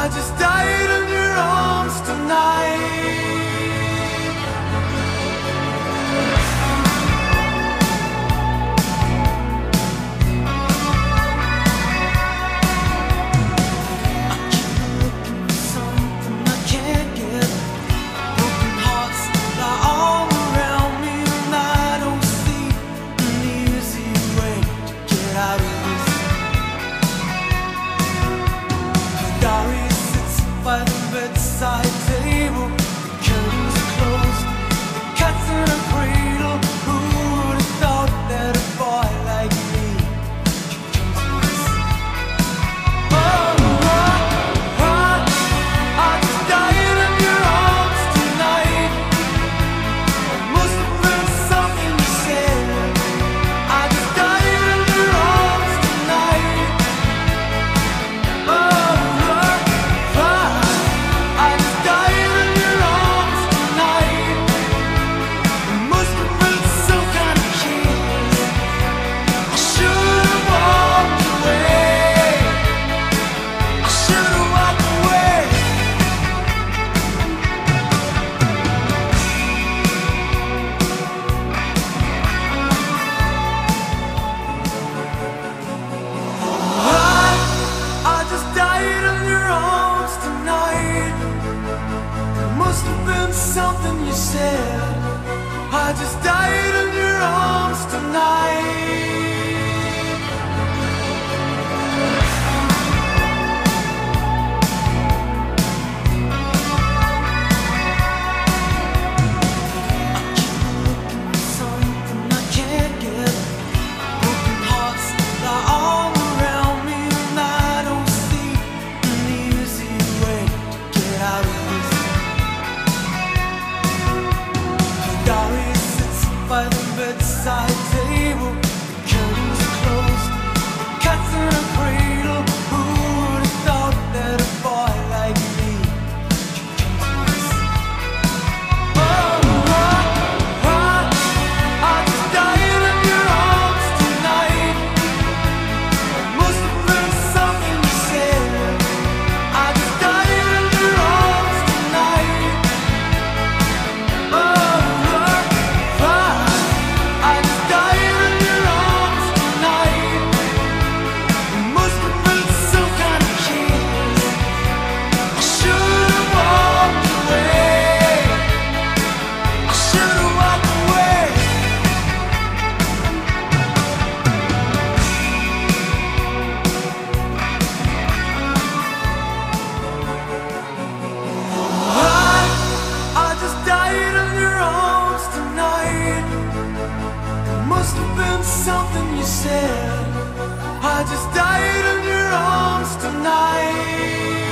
I just been something you said. I just died in your arms tonight.